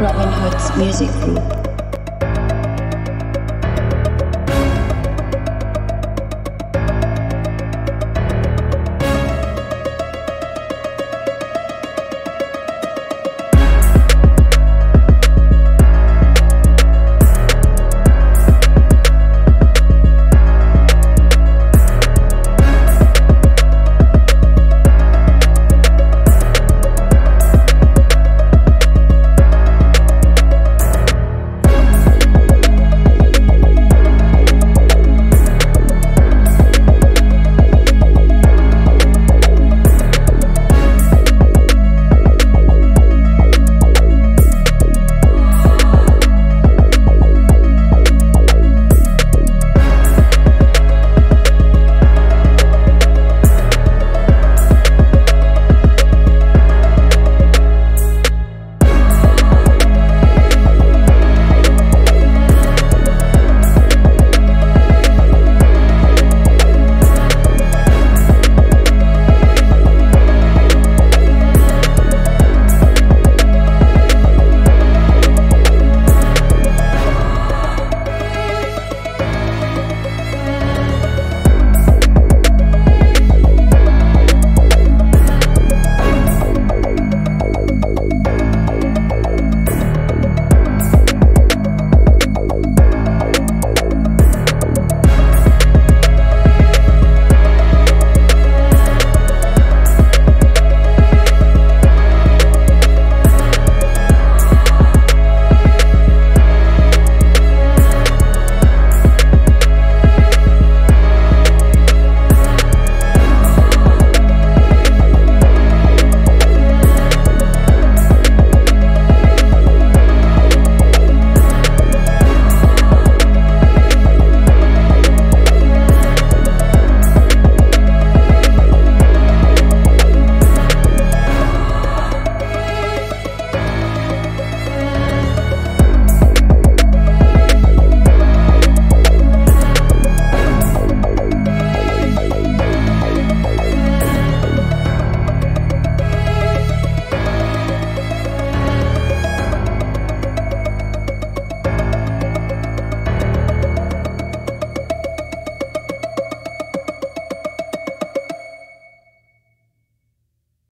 Robin Hood's music group.